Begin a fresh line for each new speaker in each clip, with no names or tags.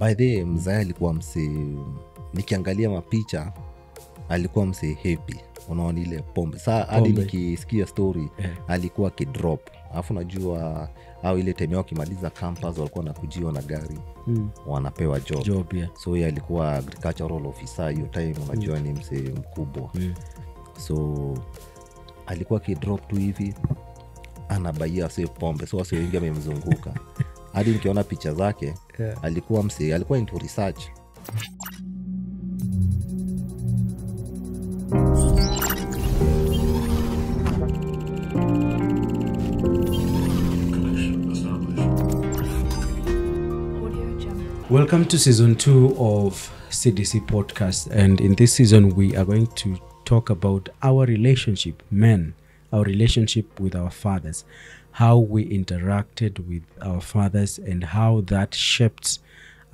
by the mzae alikuwa msee nikiangalia mapicha alikuwa msee hepi unaona ile pombe saa hadi nikisikia story
yeah.
alikuwa kidrop alafu najua au ile temeo yao wakimaliza campus walikuwa nakujiwa na gari
mm.
wanapewa job,
job yeah.
so ye alikuwa agricultural officer hiyo time unajua mm. ni msee mkubwa
mm.
so alikuwa kidrop tu hivi anabaia wase pombe so wase wengi amemzunguka hadi nikiona picha zake
Yeah.
alikuwa msi alikuwa into research
Welcome to season two of CDC podcast. And in this season, we are going to talk about our relationship, men, our relationship with our fathers, how we interacted with our fathers, and how that shaped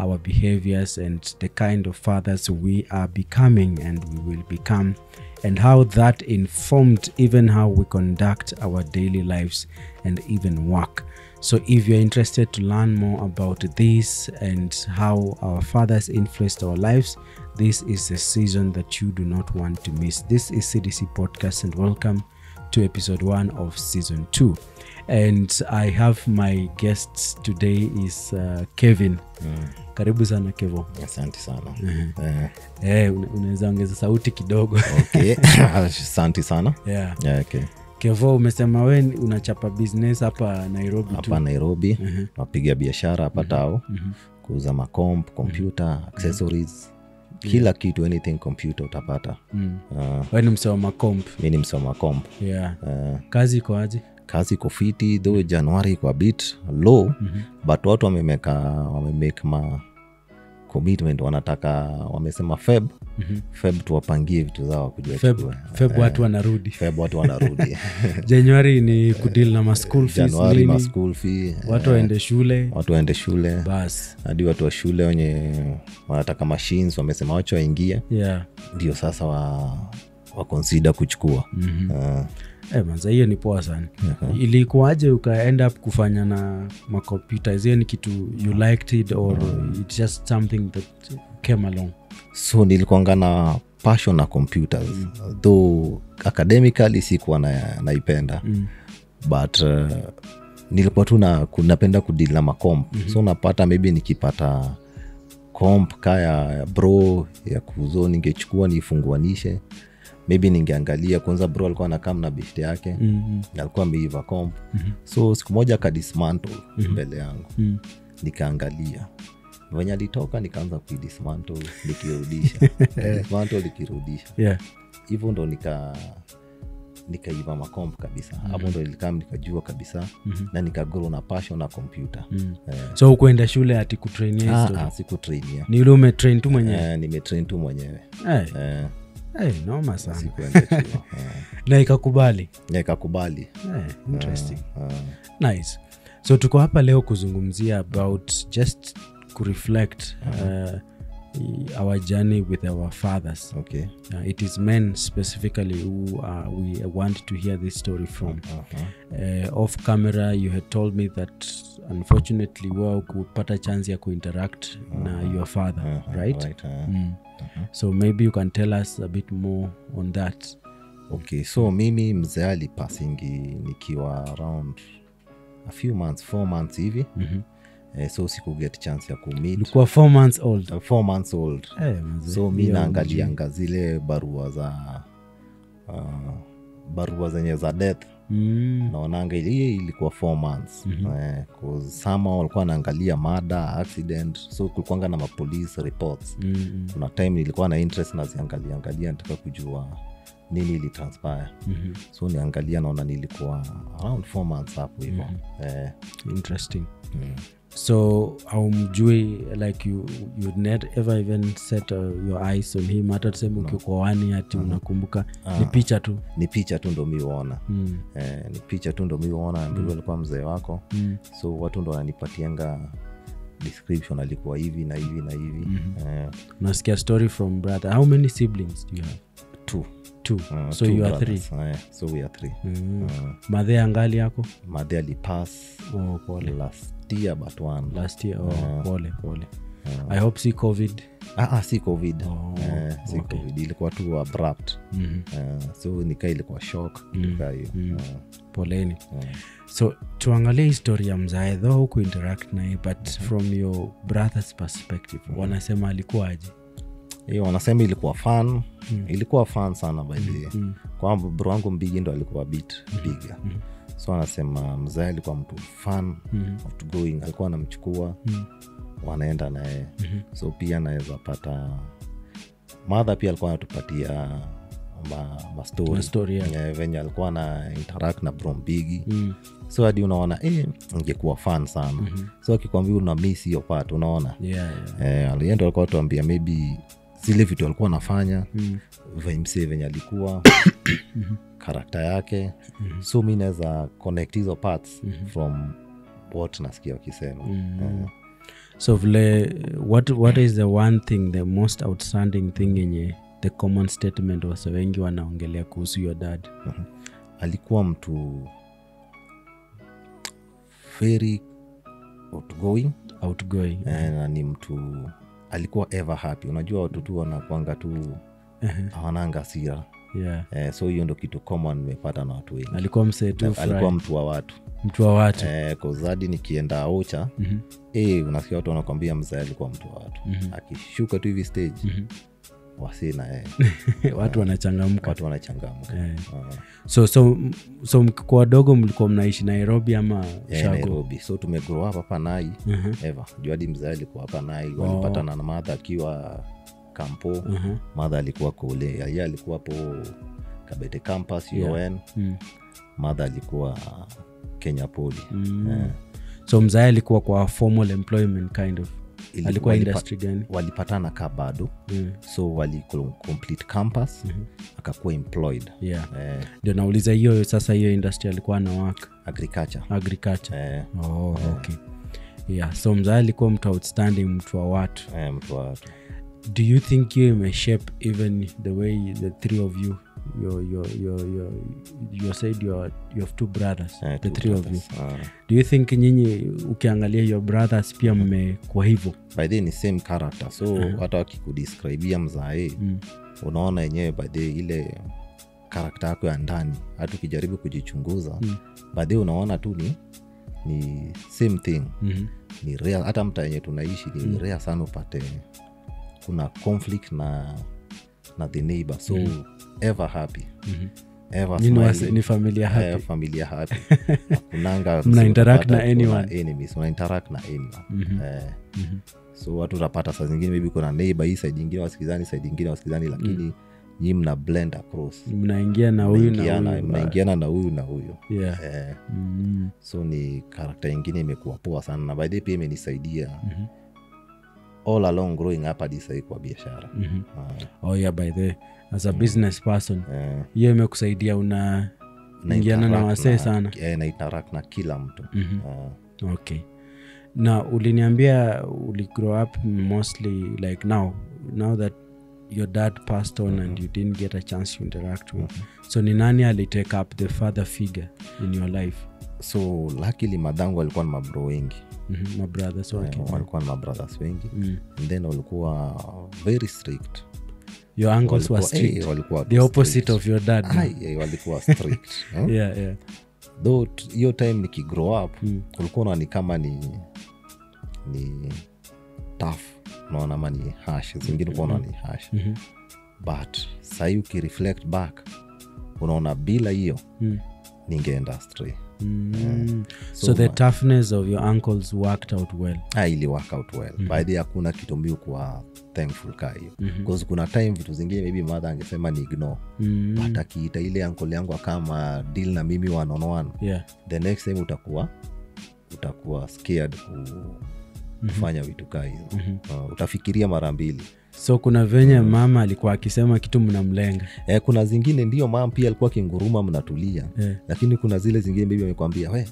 our behaviors and the kind of fathers we are becoming and we will become, and how that informed even how we conduct our daily lives and even work. So, if you're interested to learn more about this and how our fathers influenced our lives, this is a season that you do not want to miss. This is CDC Podcast, and welcome to episode one of season two. And I have my guests today is uh, Kevin. Mm. Karibu sana Kevo.
asante sana uh
Eh, una- unaweza ongeza sauti kidogo.
okay. asante sana
yeah.
Yeah, okay.
Kevo, umesema we unachapa business hapa Nairobi
hapa nairobi napiga biashara hapa tao kuuza macomp kompyuta, accessories kila yeah. kitu anything computer utapata
Mm.
uh,
ni msoma comp
mi ni msoma comp
Yeah.
uh,
Kazi iko aje?
kazi iko fiti though januari kwa bit low mm-hmm. but watu wamemeka wamemake ma commitment wanataka wamesema feb mm-hmm. feb tuwapangie vitu zao
Feb. Feb watu wanarudi.
feb watu wanarudi
Januari ni kudil na maschool
januari ma fee
watu
eh,
waende shule
watu waende shule
bas.
hadi watu wa shule wenye wanataka machines wamesema wacho waingie
Yeah.
ndio sasa wa wakonsida kuchukua
mm-hmm.
uh,
Eh, manza hiyo ni poa sana uh-huh. ilikuwaje uka end up kufanya na makompyuta hiyo ni kitu you liked it or uh it's just something that came along
so nilikuanga na passion na computers mm. though academically sikuwa na, naipenda
Mm.
but uh, nilikuwa tu na- napenda kudili na macomp mm-hmm. so napata maybe nikipata comp kaya ya bro ya kuzo ningechukua niifunguanishe maybe ningeangalia kwanza bro alikuwa nakam na beshte yake.
Mm -hmm.
alikuwa ameiva comp. So siku moja akadismantle mbele yangu.
Mm -hmm.
nikaangalia. Venye alitoka nikaanza kuidismantle nikirudisha. Dismantle nikirudisha.
Yeah.
hivyo ndo nika nikaiva makomp kabisa. Hapo ndo ilikam nikajua kabisa. Na nikagro na passion na kompyuta
Mm.
eh,
so ukuenda shule ati kutrainia
ah, ah, sikutrainia
ni ule umetrain tu mwenyewe?
Eh, nimetrain tu mwenyewe.
Eh,
eh,
eh, noma sana
chuo eh.
na ikakubali
yeah,
eh, interesting
Ah,
nice so tuko hapa leo kuzungumzia about just kureflect uh, our journey with our fathers
okay
uh, it is men specifically who uh, we want to hear this story from
uh-huh.
uh, off camera you had told me that unfortunately wa kupata chance ya kuinteract uh-huh. na your father
uh-huh.
right,
right, uh-huh.
Mm. So maybe you can tell us a bit more on that.
Okay so mimi mzee alipasingi nikiwa around a few months four months hivi.
Mm-hmm.
eh, so sikuget chance ya
kumitlikuwa four months old?
Uh, four months old.
Hey, mzee,
so mi naangalianga zile barua za uh, barua zenye za death
Mm.
naonanga hii ilikuwa four months eh, 'cause sama walikuwa naangalia mada accident so kulikuanga na mapolice reports
mm-hmm.
kuna time nilikuwa na interest naziangalia angalia nataka kujua nini ilitranspire
mhm.
so niangalia naona nilikuwa around four months hapo hivo mm-hmm. eh,
interesting
mm.
So aumjui like you you net ever even set uh, your eyes on him. Hata tuseme ukikoani wani ati unakumbuka ah, ni picha tu.
Ni picha tu ndo miuona
mm.
eh, ni picha tu ndo miuona ndivyo alikuwa mzee wako.
Mm.
so watu ndo wananipatianga description alikuwa hivi na hivi na hivi. Eh,
unasikia story from brother. How many siblings do you have?
Two.
two.
Uh,
so
two
you are three.
Eh, so we are three.
Mm.
Uh,
madhe angali yako?
Madhe alipass
oh, pole.
last year but one
last year oh, yeah. pole pole yeah. i hope si covid
ah, ah, si covid
Oh,
eh, si
okay.
covid ilikuwa tu abrupt
mm-hmm.
eh, so nikaa ilikuwa shock mm-hmm. hiyo
mm-hmm.
Eh,
poleni
eh.
so tuangalie histori ya mzae tho huku interact naye but mm-hmm. from your brother's perspective mm-hmm. wanasema alikuwaje
hiyo wanasema ilikuwa fan mm. ilikuwa fan sana by the
Mm.
kwamba bro wangu mbigi ndo alikuwa bit biga so anasema mzee alikuwa mtu fan
Mhm.
outgoing alikuwa anamchukua
Mm.
wanaenda naye mm-hmm. so pia anaweza pata madha pia alikuwa anatupatia ma, mastori
yeah.
Eh, venye alikuwa na interact na brombigi
Mm.
so hadi unaona eh, ingekuwa fan sana mm-hmm. so akikwambia una miss hiyo pat unaona
Yeah, yeah.
eh, alienda alikuwa tuambia maybe zile vitu alikuwa anafanya
Mm.
vmc venye alikuwa karakta yake. So mi naweza connect hizo parts from what nasikia wakisema. Eh,
so vile what, what is the one thing the most outstanding thing yenye the common statement wase wengi wanaongelea kuhusu your dad? Mm-hmm.
alikuwa mtu very outgoing.
Outgoing.
Eh, na ni mtu alikuwa ever happy. Unajua watu tu wanakwanga tu hawananga hasira
yeah.
eh, so hiyo ndo kitu common nimepata na watu wengi
alikuwa msee tu
alikuwa mtu wa watu
mtu wa watu
eh, kozadi nikienda ocha
-hmm.
eh, unasikia watu wanakwambia mzee alikuwa mtu wa watu mm-hmm. akishuka tu hivi stage wasi na yeye
watu wanachangamka
watu wanachangamka
Eh.
Ah.
so so so mkikuwa wadogo mlikuwa mnaishi nairobi ama yeah,
nairobi so tumegrow up hapa nai
Mhm.
eva juadi mzee alikuwa hapa nai walipatana oh. na madha akiwa kampo
Mhm.
madha alikuwa kule ye alikuwa po kabete campus un
Mm.
madha alikuwa kenya poli
Mm.
yeah.
so mzae alikuwa kwa formal employment kind of.
Ili-
alikuwa
walipa-
industry gani?
walipatana ka bado.
Mm.
so campus mm -hmm. akakuwa employed.
Yeah.
Eh,
ndio nauliza hiyo sasa hiyo industry alikuwa na wak
agriculture.
Agriculture.
Eh,
oh, okay. Yeah so mzae alikuwa mtu outstanding mtu wa watu.
Eh, mtu wa watu
do you think you may shape even the way the three of you your, your, your, your, you said your, you have two brothers
yeah,
the
two
three of you
brothers. Ah.
do you think nyinyi ukiangalia your brothers pia mmekuwa hivyo
by the ni same character so hata wakikudescribia mzae mm. unaona yenyewe by the ile karakta yako ya ndani hata ukijaribu kujichunguza mm. by the unaona tu ni ni same thing
mm-hmm.
ni rare hata mta yenye tunaishi ni mm. rare sana upate kuna conflict na na the neighbor. So ever happy. Ever
wase-
smiling.
ni familia happy.
Eh, familia happy.
Na
kuna
anyone.
enemies, una interact na anyone. Eh, so watu utapata saa zingine maybe kuna neighbor hii saidi ingine wasikizani saidi ingine wasikizani lakini nyi mna blend across.
Mnaingia na huyu na
Mnaingiana- na huyu na huyu.
Yeah.
eh,
mm.
so ni karakta ingine imekuwa poa sana na baidhie pia imenisaidia all along growing up hadi sahii kwa biashara
Mhm.
Ah,
oh yeah by the as a business person
hiyo
hiyo imekusaidia una
na
ingiana na wasee sana
eh, na interact na kila mtu
mm-hmm.
uh,
okay na uliniambia uli grow up mostly like now now that your dad passed on mm-hmm. and you didn't get a chance to interact with mm-hmm. so ni nani alitake up the father figure in your life
so lakili madhangu walikuwa na mabro wengi.
Mm-hmm. my wake
Eh, walikuwa na mabrothers wengi.
Mm.
and then walikuwa very strict.
Your uncles were
Walikuwa-
strict.
eh, walikuwa
the opposite
strict.
of your dad
Ai, walikuwa strict
yeah yeah.
Though hiyo time nikigrow up ulikuwa unaona ni kama ni ni tough unaona ama ni hash zingine kuona ni hash
mm-hmm.
but sahii ukireflect back unaona bila hiyo
Mm.
ningeenda stray
Mm. so,
So
the
ma-
toughness of your uncles worked out well
Ah, ili work out well mm-hmm. baadhi hakuna kitu mbiu kuwa thankful ka hiyo mm-hmm. kuna time vitu zingine maybe madha angesema ni ignore
mm.
but akiita ile ankol yangu akama deal na mimi one
yeah
the next time utakuwa utakuwa scared ku, kufanya vitu kaa hizo mm-hmm. uh, utafikiria mara mbili
so kuna venye mama alikuwa akisema kitu mnamlenga
eh, kuna zingine ndio mam pia alikuwa akinguruma mnatulia
Eh.
lakini kuna zile zingine bibi amekwambia we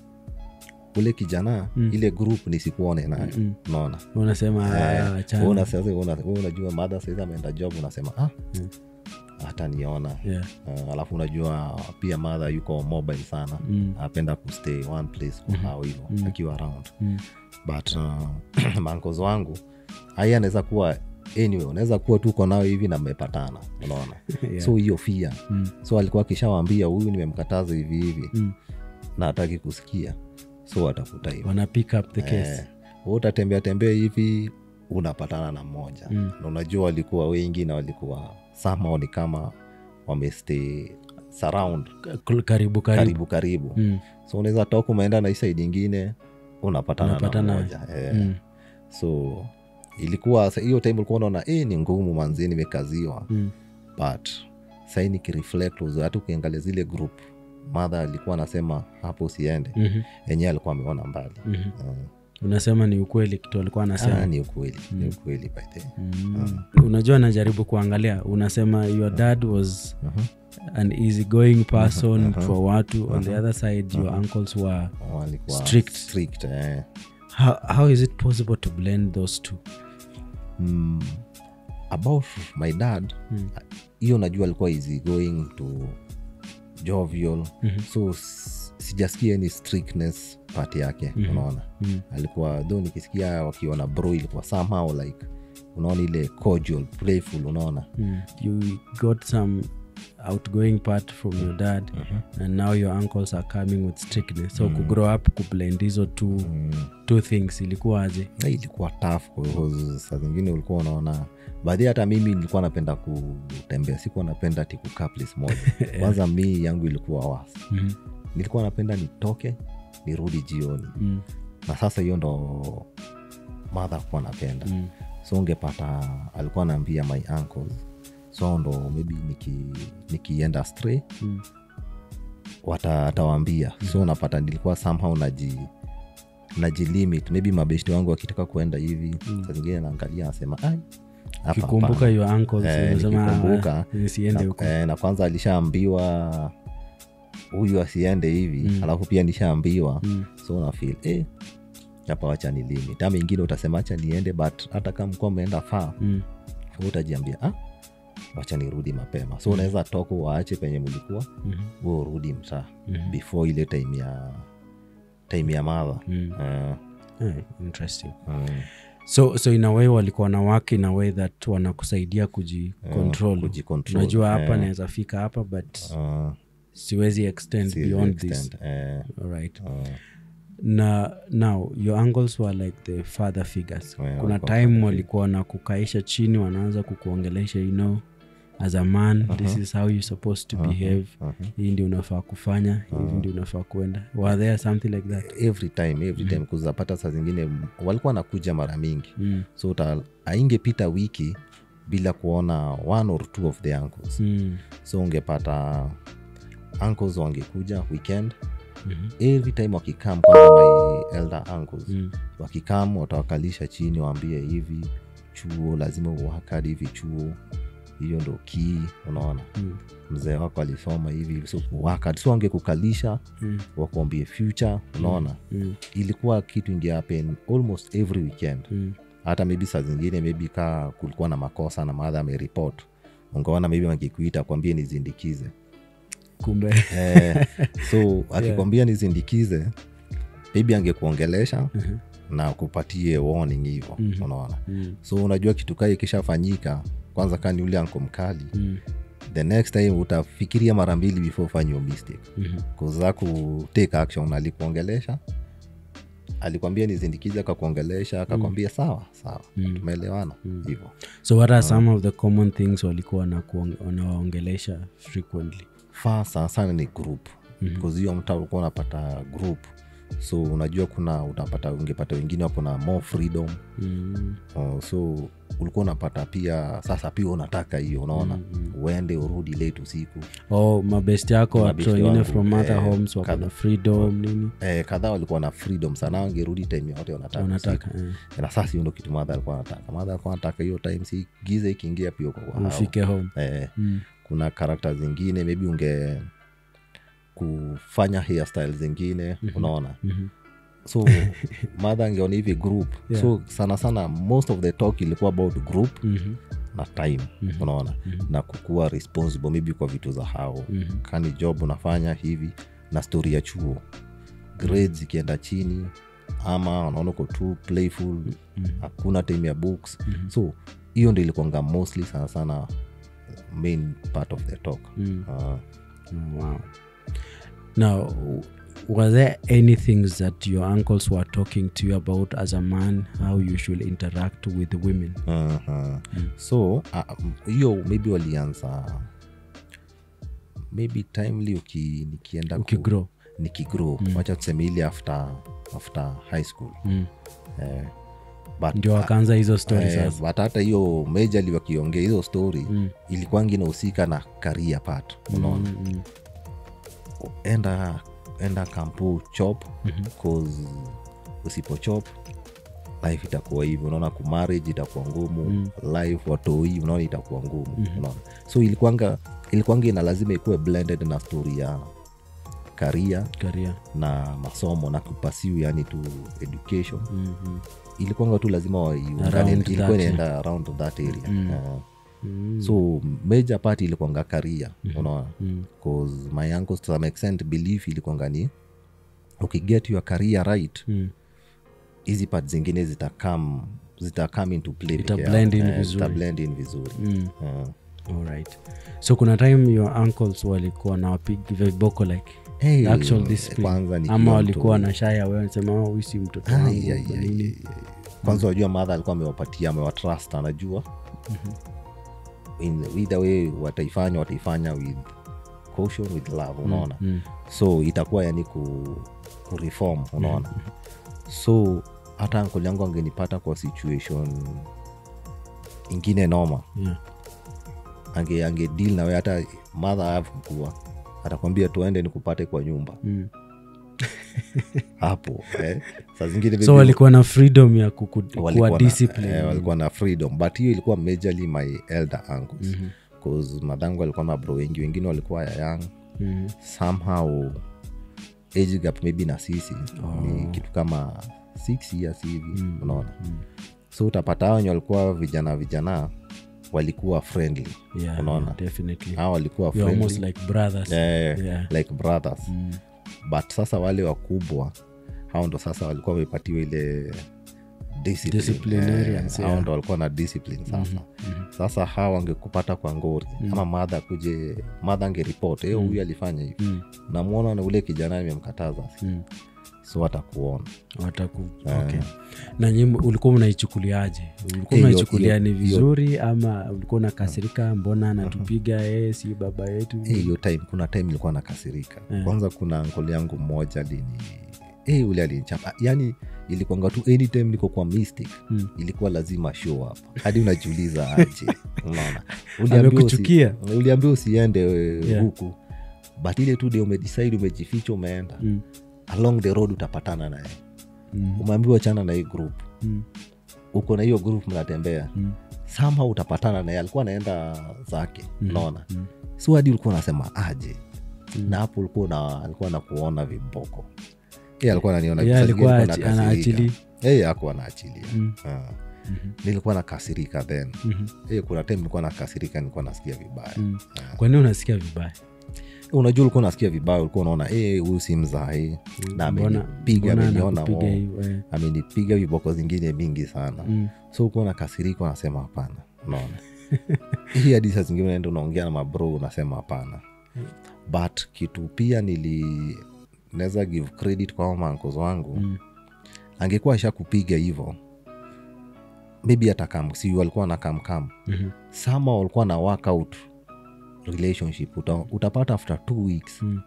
ule kijana mm. ile group nisikuone nayo
Mm.
unaona
unasema
Eh,
"Ah, achana."
wewe una- sasa una- wewe unajua madha saizi ameenda job unasema ah, mm hata niona
yeah.
uh, alafu unajua pia madha yuko mobile sana
Mm.
apenda kustay one place kwa hao hivo akiwa around
Mm.
but uh, mankos wangu haya anaweza kuwa anyway unaweza kuwa tu uko nao hivi na mmepatana unaona
Yeah.
so hiyo fia
Mm.
so alikuwa akishawambia huyu nimemkataza hivi hivi
Mm.
na hataki kusikia so watafuta hivo
wana pick up the case
Eh, utatembea tembea hivi unapatana na mmoja
Mm.
na unajua walikuwa wengi na walikuwa sama ni kama wamestay surround
karibu karibu,
karibu karibu
Mm.
so unaweza toka umeenda na hii saidi ingine unapatana,
Unapatana.
na mmoja eh.
Mm.
so ilikuwa hiyo time ulikuwa unaona e, ni ngumu manzi nimekaziwa
Mm.
but sai nikireflect hata ukiangalia zile group madha alikuwa anasema hapo usiende
mm-hmm.
enyewe alikuwa ameona mbali
mm-hmm.
Mm.
unasema ni ukweli kitu alikuwa
Ah,
anasema
ni ukweli ni ukweli by the way.
mm. unajua najaribu kuangalia unasema your dad was
uh-huh
an easy going person
uh-huh.
for watu uh-huh. on the other side uh-huh. your uncles were
walikuwa
Strict.
strict eh.
How, how is it possible to blend those two
mm, about my dad hiyo Mm. najua alikuwa is going to jovial
mm-hmm.
so sijasikia any strictness part yake
mm-hmm.
unaona
mm-hmm.
alikuwa though nikisikia wakiona bro ilikuwa somehow like unaona ile cordial playful unaona
Mm. you got some outgoing part from your dad mm-hmm. and now your uncles are coming with strictness so mm. kugrow up kublend hizo two,
mm.
two things ilikuwaje
ilikuwa tough sa saa zingine ulikuwa unaona baadhi hata mimi nilikuwa napenda kutembea sikuwa napenda ti kukaa place moja kwanza mi yangu ilikuwa was
Mhm.
nilikuwa napenda nitoke nirudi jioni
Mm.
na sasa hiyo ndo madha kuwa napenda
Mm.
so ungepata alikuwa naambia my uncles so ndo maybe niki- nikienda stray
Mm.
watawambia mm. so unapata nilikuwa somehow naji najilimit maybe mabeshti wangu wakitaka kuenda hivi
Mm.
naangalia anasema ai hapa
kikumbuka
hapana."
your uncles
Eh,
"Ah,
eh, na kwanza alishaambiwa huyu asiende hivi
Mm.
alafu pia nishaambiwa
Mm.
so unafil eh, hapa wacha ni limit ama ingine utasema acha niende but hata kama mkuwa umeenda faa
Mm.
utajiambia ah, wacha nirudi mapema. So unaweza toka waache penye mlikuwa.
Mhm.
huo urudi mtaa
-hmm.
before ile time ya time ya madha
Mm.
Eh,
Eh, interesting.
Mm,
so so in a way walikuwa na waki in a way that wanakusaidia kujicontrol
kujicontrol,
unajua hapa
yeah.
naweza fika hapa but
uh,
siwezi extend
si
beyond extend. this.
uh, right
alright.
Ah,
na now your angles were like the father figures.
Yeah,
kuna time walikuwa na kukaisha chini wanaanza kukuongelesha you know as a man uh-huh. this is how you supposed to uh-huh. behave
uh-huh.
hii ndio unafaa kufanya hivi ndio unafaa kuenda were there something like that
every time every time kuzapata saa zingine walikuwa nakuja mara mingi
mm.
so aingepita wiki bila kuona one or two of the uncles
Mm.
so ungepata uncles wangekuja weekend
mm-hmm.
every time wakikam kwanza my elder uncles
Mm.
wakikam watawakalisha chini waambie hivi chuo lazima uwakadi hivi chuo hiyo ndo kii unaona
Mm.
mzee wako alisoma hivi so so angekukalisha
Mm.
wakuambie future unaona
Mm.
ilikuwa kitu ingehappen almost every weekend
Mm.
hata maybe saa zingine maybe kaa kulikuwa na makosa na madha ameripot ungaona maybe wangekuita kwambie nizindikize
kumbe
eh, so akikwambia nizindikize maybe angekuongelesha
mm-hmm.
na kupatie warning hivo
Mhm.
unaona
mm-hmm.
so unajua kitu kae ikishafanyika kwanza kani ule anko mkali.
Mm.
the next time utafikiria mara mbili before ufanye yo mistake.
Mhm.
kuza kutake action alikuongelesha. Alikwambia nizindikize akakuongelesha akakwambia sawa sawa.
Mm.
tumeelewana. Hivo
so what are some of the common things walikuwa wanawaongelesha frequently?
Fa sana sana ni group. Mm-hmm. hiyo mtu alikuwa unapata group so unajua kuna utapata ungepata wengine wako na more freedom
mm.
uh, so ulikuwa unapata pia sasa pia unataka hiyo unaona mm. uende urudi late usiku
oh, mabest yako watu wengine from other
eh,
homes wako na freedom nini
eh, kadhaa walikuwa na freedom sana wangerudi time yote wanataka
wanataka eh.
na sasa hiyo ndo kitu madha alikuwa anataka madha alikuwa anataka hiyo time si giza ikiingia pia kwa
ufike home
eh,
mm.
kuna karakta zingine maybe unge kufanya hairstyle zingine mm-hmm. unaona
mm-hmm
so madha angeona hivi group
Yeah.
so sana sana most of the talk ilikuwa about group
-hmm.
na time mm-hmm. unaona mm-hmm. na kukuwa responsible maybe kwa vitu za hao
mm-hmm.
kani job unafanya hivi na stori ya chuo grades ikienda chini ama unaona uko tu playful hakuna time ya books mm-hmm. so hiyo ndo ilikuanga mostly sana sana main part of the talk
mm-hmm.
uh,
wow. Now, were there any things that your uncles were talking to you about as a man, how you should interact with women?
uh-huh. so uh, hiyo maybe walianza maybe timely uki, nikienda
Ukigrow.
nikigrow wacha tuseme after after high school
Mm.
eh,
Ndio wakaanza hizo stori
Eh, but hata hiyo majorly wakiongea hizo story mm. ilikuwangi inahusika na career part unaona
Mm, mm.
Enda enda kampu chop cause usipo chop life itakuwa hivyo unaona kumarriage itakuwa ngumu mm. life watoi unaona itakuwa ngumu mm-hmm. unaona so ilikuanga ilikuanga ina lazima ikuwe blended na story ya karia
karia
na masomo na kupasiu yani tu education
mm-hmm.
ilikuanga tu lazima waiungane, ilikuwa
that,
inaenda around that area mm. Uh, so major part ilikwanga karia unaona bcause my uncle to some extent belief ilikwanga ni ukiget your career right
Mm.
hizi part zingine zitakam zitakam into play
Ita blend in
Eh,
vizuri.
zita blend in vizuri
Mm.
Uh,
Alright. so kuna time your uncles walikuwa na wapiga viboko like
hey,
actual discipline
kwanza nikiwa
ama walikuwa na shaya wewe nasema "Oh, huyu si mtoto wangu
ai, ai,
nini?"
ai, ai. kwanza wajua madha alikuwa amewapatia amewatrust anajua In- either way wataifanya wataifanya with caution with love unaona
Mm.
so itakuwa yani ku, ku reform unaona mm. so hata ankoli yangu angenipata kwa situation ingine noma
Yeah.
ange, ange deal nawe hata madha avukua atakwambia tuende nikupate kwa nyumba
Mm.
hapo eh. saa zingine
so walikuwa na freedom ya
kukuwa
discipline
eh, walikuwa na freedom but hiyo ilikuwa majorly my elder uncles mm-hmm. madhangu alikuwa mabro wengi wengine walikuwa ya young
-hmm.
somehow age gap maybe na sisi oh. ni kitu kama six years hivi mm. unaona mm. so utapata hao wenye walikuwa vijana vijana walikuwa friendly
Yeah,
unaona
definitely
walikuwa friendly
like brothers
yeah,
Yeah.
like brothers mm. But sasa wale wakubwa hao ndo sasa walikuwa wamepatiwa ile. Eh, hao ndo walikuwa na discipline sasa mm-hmm. sasa hawa wangekupata kwa ngori mm-hmm. ama madha kuje madha angeripot e huyu alifanya hivi
mm-hmm.
namwona na ule kijana imemkataza
Mm.
So watakuona.
Wataku okay. na nyi ulikuwa unaichukuliaje ulikuwa
unaichukulia
ni vizuri ama ulikuwa unakasirika? Mbona anatupiga uh, yeye si baba yetu?
Eh, hiyo time kuna time ilikuwa nakasirika. Kwanza kuna nkoli yangu mmoja lini hey, ule alinichapa. Yani ilikwanga tu anytime niko kwa mystic
hmm.
ilikuwa lazima show up. Hadi unajiuliza aje unaona. Uliambiwa usi- usiende eh,
Yeah.
huku. But ile tu de umedisaidi umejificha umeenda.
Mm.
Along the road utapatana naye.
Mm.
umeambiwa chana na hii group.
Mm.
uko na hiyo group mnatembea.
Mm.
sama utapatana naye. Alikuwa anaenda zake. Unaona? So hadi ulikuwa unasema aje. Na hapo ulikuwa na alikuwa na kuona viboko. Yeye alikuwa ananiona. Yeye anaachilia mm-hmm. nilikuwa nakasirika then.
Mhm.
Yeye kuna time nilikuwa nakasirika nilikuwa nasikia vibaya.
Mm. kwani unasikia vibaya
unajua ulikuwa unasikia vibaya ulikuwa unaona huyu e, si mzae na amenipiga ameniona oh,
eh?
amenipiga viboko zingine mingi sana
Mm.
so ulikuwa nakasirika unasema hapana unaona hii hadi saa zingine unaenda unaongea na mabro unasema hapana mm. but kitu pia nili naweza give credit kwa mankoz wangu
Mm.
angekuwa sha kupiga hivo maybe atakam si alikuwa na kamkam
mm-hmm.
sama walikuwa na workout relationship Uta, utapata after two weeks
Mm.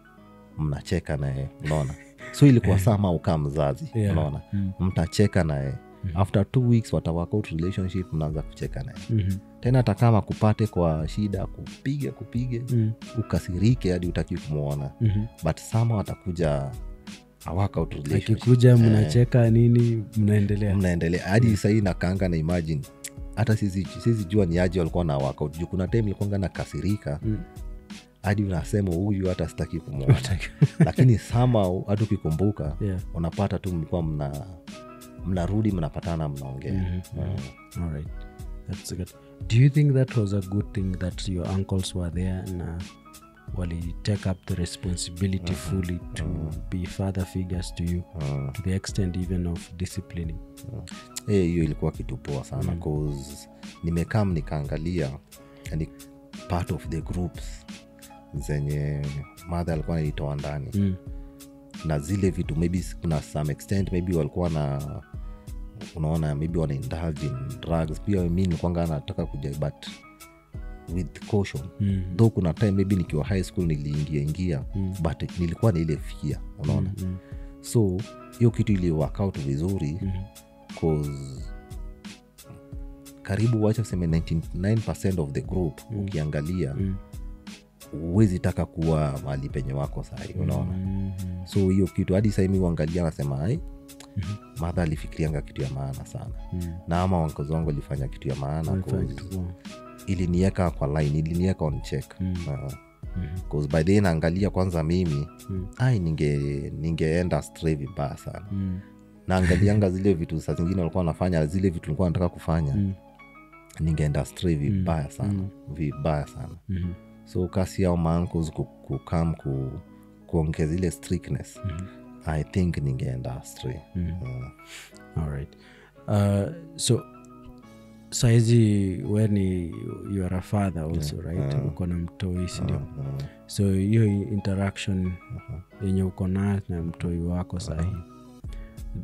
mnacheka naye unaona? So ilikuwa sama ukaa mzazi
Yeah.
unaona?
Mm.
mtacheka naye. After t weeks watawakout relationship mnaanza kucheka naye.
Mm-hmm.
tena hata kama kupate kwa shida kupige kupige
Mm.
ukasirike hadi utaki kumwona
mm-hmm.
but sama watakuja
akikuja mnacheka nini mnaendelea.
Mnaendelea. Hadi sahii nakaanga na imagine hata sisi sisi jua ni aji walikuwa na workout. Juu kuna time ilikuanga na kasirika
Mm.
hadi unasema huyu hata sitaki kumwona. Lakini sama hata ukikumbuka
Yeah.
unapata tu mlikuwa mna mnarudi mnapatana mnaongea.
Mm-hmm. That's good. Do you think that was a good thing that your uncles were there na wali take up the responsibility fully to be father figures to you to the extent even of disciplining?
Eh, hiyo hey, ilikuwa kitu poa sana mm. cause nimekam nikaangalia ni part of the groups zenye madha alikuwa naitoa ndani
mm.
na zile vitu maybe kuna some extent maybe walikuwa na unaona maybe wana indulge in drugs pia mi nikwanga nataka kuja but with caution
Mm.
though kuna time maybe nikiwa high school niliingia ingia mm. but nilikuwa na ile fia unaona
mm-hmm.
so hiyo kitu ili workout vizuri mm. Cause karibu wacha useme 99 of the group mm. ukiangalia
Mm.
huwezi taka kuwa mahali penye wako sahi unaona
mm-hmm.
so hiyo kitu hadi saimi uangalia nasema ai madha alifikirianga kitu ya maana sana
mm-hmm.
na ama wankozi wangu alifanya kitu ya maana ilinieka kwa line ilinieka on check
Mm.
uh, Mm-hmm. by the naangalia kwanza mimi
mm-hmm.
ai ninge ningeenda stray vibaya sana
Mm.
Naangalianga zile vitu saa zingine walikuwa wanafanya zile vitu nilikuwa nataka kufanya
Mm.
ningeenda stray vibaya sana
Mm.
vibaya sana.
Mm-hmm.
so kasi yao maankos kukam ku, kuongeza ile strictness
-hmm.
i think ningeenda stray
mm.
uh,
right. Uh, so saizi we ni youare a father also right? Uko na mtoi sindio
uh,
so hiyo interaction yenye uko na na mtoi wako sahi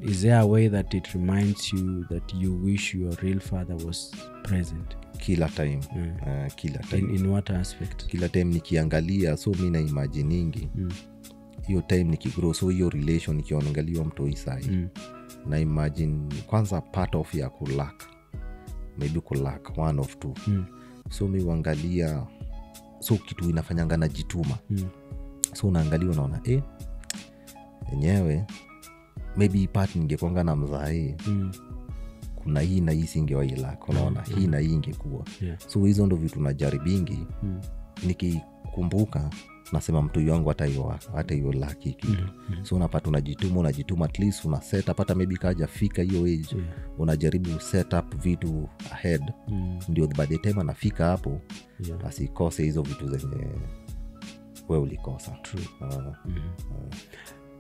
is there a way that it reminds you that you wish your real father was present
kila time
Mm.
uh, kila time
in, in what aspect
kila time nikiangalia so mi na imajiningi
Mm.
hiyo time nikigrow so hiyo relation nikiangalia mtoi sai
Mm.
na imagine kwanza part of ya kulak maybe kulak one of two
Mm.
so mi uangalia so kitu inafanyanga na jituma
Mm.
so unaangalia unaona eh, enyewe maybe pat part ningekwanga na mzae
Mm.
kuna hii na hii singewailak unaona mm. hii na hii ingekuwa
Yeah.
so hizo ndo vitu najaribingi
Mm.
nikikumbuka nasema mtu wangu hata hiyo laki kitu mm-hmm. so unapata unajituma unajituma at least una set up hata maybe kajafika hiyo age
Yeah.
unajaribu set up vitu ahead
Mm.
ndio by the time anafika hapo
Yeah.
asikose hizo vitu zenye we ulikosa
True.
uh,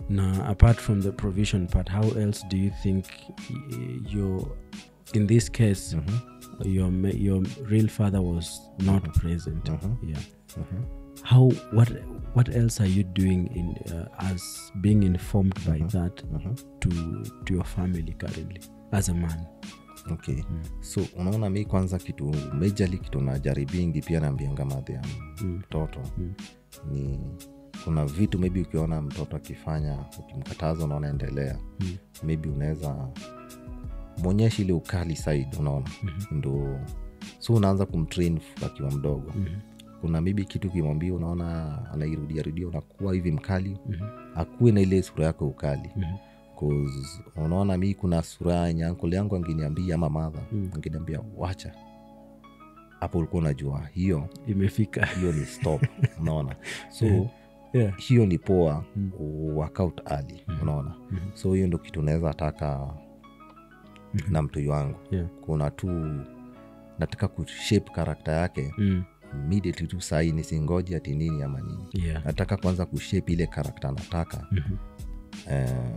na apart from the provision part how else do you think y- your in this case mm-hmm. your your real father was not mm-hmm. present? Mm-hmm. yeah. How what what else are you doing in uh, as being informed by that to to your family currently as a man?
Okay. So unaona mi kwanza kitu majorly kitu najaribingi pia naambianga madhi ya mtoto. Ni kuna vitu maybe ukiona mtoto akifanya ukimkataza unaona endelea
Mm.
maybe unaweza mwonyeshi ile ukali side unaona mm-hmm. ndo so unaanza kumtrain akiwa mdogo mm-hmm. kuna maybe kitu kimwambia unaona anairudiarudia unakuwa hivi mkali mm-hmm. akuwe na ile sura yako ukali Cause unaona mi kuna sura yenye ankole yangu angeniambia ama madha mm. angeniambia wacha hapo ulikuwa unajua hiyo
imefika
hiyo ni stop unaona so
yeah
hiyo ni poa mm. workout early unaona mm. so hiyo ndo kitu naweza taka mm. na mtu wangu
yeah
kuna tu nataka kushape karakta yake
mm.
immediately tu sahii nisingoji ati nini ama nini
yeah
nataka kwanza kushape ile karakta nataka
mm-hmm.
eh,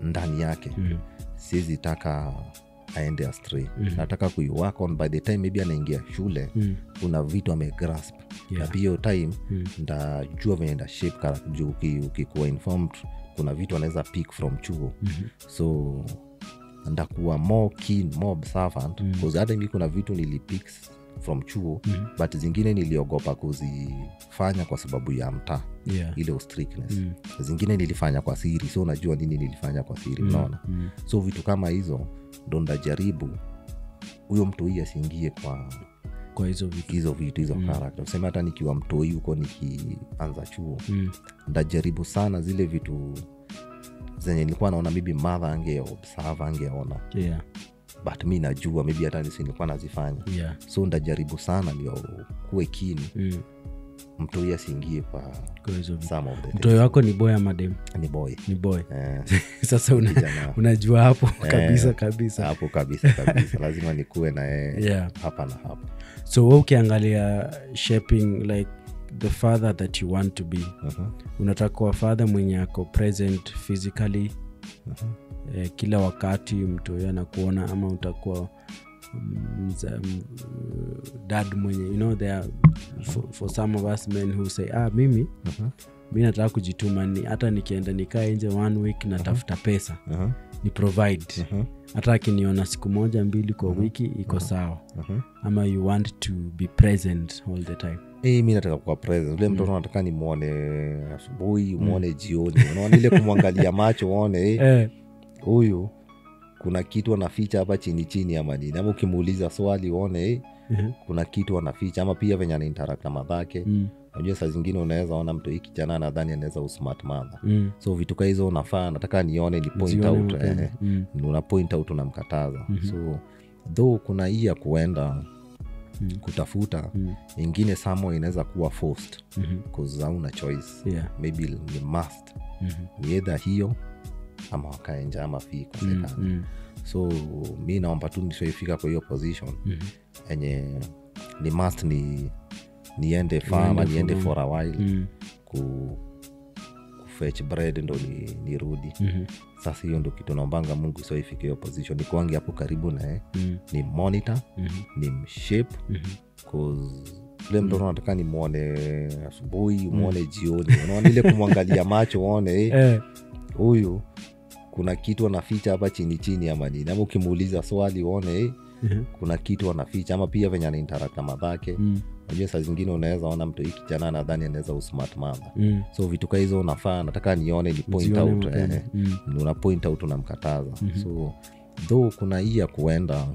ndani yake
Mhm.
siwezi taka aende astray nataka kuiwork on by the time maybe anaingia shule
Mm.
kuna vitu amegrasp
Yeah.
na hiyo time
Mm.
ndajua venye nda shape character juu ukikuwa informed kuna vitu anaweza pick from chuo
mm-hmm.
so ndakuwa more keen more observant mm. hata mi kuna vitu nilipik from chuo
mm-hmm.
but zingine niliogopa kuzifanya kwa sababu ya mtaa
yeah
ile strictness
Mm.
zingine nilifanya kwa siri so unajua nini nilifanya kwa siri mm-hmm. unaona
mm-hmm.
so vitu kama hizo ndo ndajaribu huyo mtoi asiingie kwa
kwa hizo vitu.
hizo vitu hizo mm. karakta useme hata nikiwa mtoi huko nikianza chuo.
Mm.
ndajaribu sana zile vitu zenye nilikuwa naona mibi madha angeobserve angeona.
Yeah.
But mi najua mibi hata nisi nilikuwa nazifanya.
Yeah.
So ndajaribu sana ndio kuwe kini
mm.
Mtoi asiingie kwa
mtoi wako ni boy amadem
ni boy
ni boy
yeah.
sasa una,
kijana.
unajua hapo kabisa kabisa
hapo kabisa kabisa lazima nikuwe naye
Yeah.
hapa na hapa
so we ukiangalia shaping like the father that you want to be
Mhm.
unataka kuwa father mwenye ako present physically uh-huh. eh, kila wakati mtoi anakuona ama utakuwa dad mwenye you know there for, for some of us men who say ah mimi
uh-huh.
mi nataka kujituma ni hata nikienda nikae nje one week natafuta pesa
uh-huh.
ni provide.
Mhm.
hata akiniona siku moja mbili kwa wiki iko sawa.
Mhm.
ama you want to be present all the time.
Hey, mi nataka kuwa present. Ule mtoto nataka nimwone asubuhi umwone jioni. Unaona ile kumwangalia macho uone huyu
eh,
huyu kuna kitu anaficha hapa chini chini ama nini? Ama ukimuuliza swali uone hey,
mm-hmm.
kuna kitu anaficha ama pia venye anainteract na madhake
mm,
najua saa zingine unaweza ona mtu hii kijana nadhani anaweza usmart mother.
Mm,
so vitu ka hizo unafaa nataka nione ni point
Zione
out eh,
Mm,
una point out unamkataza.
-hmm.
so though kuna hii ya kuenda
Mm.
kutafuta
mm,
ingine samo inaweza kuwa forced
mhm,
cause hauna choice.
Yeah,
maybe ni must.
-hmm.
ni edha hiyo ama wakaenja ama fii
mm,
kosekana
mm,
so mi naomba tu nishaifika kwa hiyo position.
Mm.
enye ni must ni niende
fama
niende
for-
a while
mm,
ku bread ndo ni,
mm-hmm.
sasa hiyo ndo kitu naombanga mungu isiwaifika hiyo position. Nikuangi hapo karibu naye
mm,
ni monitor
-hmm.
ni mshape mm-hmm. ule mtoto nataka nimwone asubuhi umwone jioni unaona ile kumwangalia macho uone huyu
eh,
huyu kuna kitu anaficha hapa chini chini ama nini? Ama ukimuuliza swali uone
Mm-hmm.
kuna kitu anaficha ama pia venye anainteract na madhake
mm,
unajua saa zingine unaweza ona mtu hii kijana nadhani anaweza usmart mama
mm,
so vitu ka hizo unafaa nataka nione ni point
zione
out eh,
Mm,
una point out unamkataza.
-hmm.
so though kuna hii ya kuenda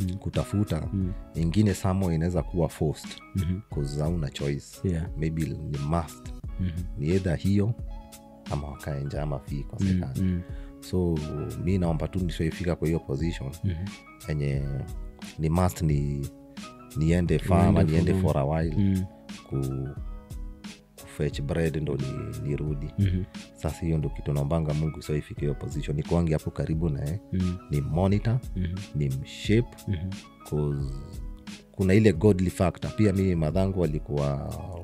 Mm.
kutafuta
mm,
ingine samo inaweza kuwa forced
mhm,
cause hauna choice.
Yeah,
maybe ni must.
-hmm.
ni edha hiyo ama wakaenja ama fii
mm,
serikali
mm,
so mi naomba tu nishaifika kwa hiyo position
mm-hmm.
enye ni must ni niende fama ama niende
for-
for a while
mm,
ku kufetch bread ndo nirudi
ni, mm-hmm.
sasa hiyo ndo kitu naombanga mungu isaifika hiyo position nikuangi hapo karibu naye
mm,
ni monitor
-hmm.
ni
mship
mm-hmm. kuna ile godly factor pia mii madhangu walikuwa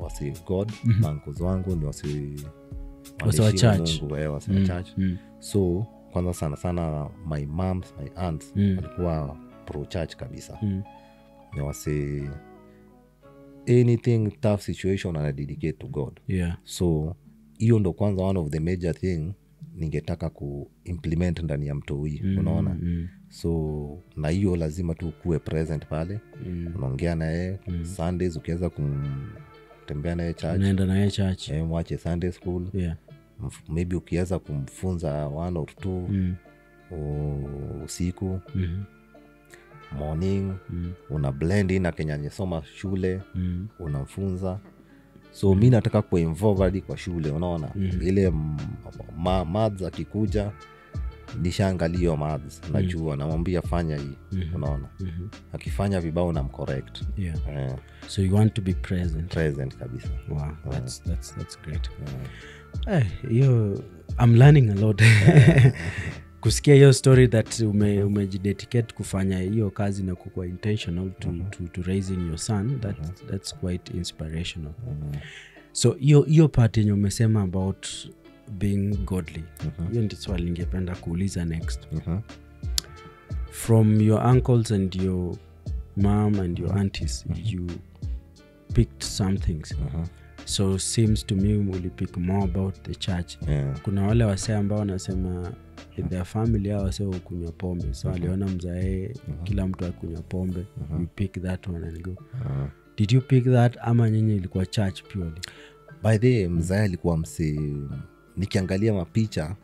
wasi god
mm-hmm.
mankos wangu ni wasi Eh,
mm, mm,
so kwanza sana sana my moms my aunts
Mm.
alikuwa pro church kabisa.
Mm,
nawase anything tough situation ana dedicate to god.
Yeah,
so hiyo ndo kwanza one of the major thing ningetaka kuimplement ndani ya mtoi
mm,
unaona?
mm,
so na hiyo lazima tu kuwe present pale.
Mm,
unaongea naye
Mm.
sundays ukiweza kumtembea naye church
naye church.
eh, mwache sunday school.
Yeah,
maybe ukiweza kumfunza one or two
mm,
usiku
mhm,
morning
mm,
una blend na kenya anyesoma shule
mm,
unamfunza so mi nataka kuinvolve hadi kwa shule unaona
mm.
ile ma, mads akikuja nishaangalio mads mm. najua namwambia fanya hii
mm.
unaona
mm-hmm.
akifanya vibao na mcorrect
yeah.
yeah.
so you want to be present
present kabisa
wow yeah. that's, that's, that's great
Eh,
Eh, hiyo i'm learning a lot kusikia hiyo story that ume, umejidedicate kufanya hiyo kazi na kukuwa intentional to, mm-hmm. to, to raising your son that, mm-hmm. that's quite inspirational
mm-hmm.
so hiyo hiyo part yenye umesema about being godly
mm
hiyo ndi swali ningependa kuuliza next
mm-hmm.
from your uncles and your mom and your aunties mm-hmm. you picked some things
mhm,
so seems to me ulipick more about the church.
Yeah.
kuna wale wasee ambao wanasema in their family ao wasee ukunywa pombe. So aliona mzae kila mtu akunywa pombe. You pick that one and go.
Uh-huh.
did you pick that ama nyinyi ilikuwa church purely?
By the mzae alikuwa msee nikiangalia mapicha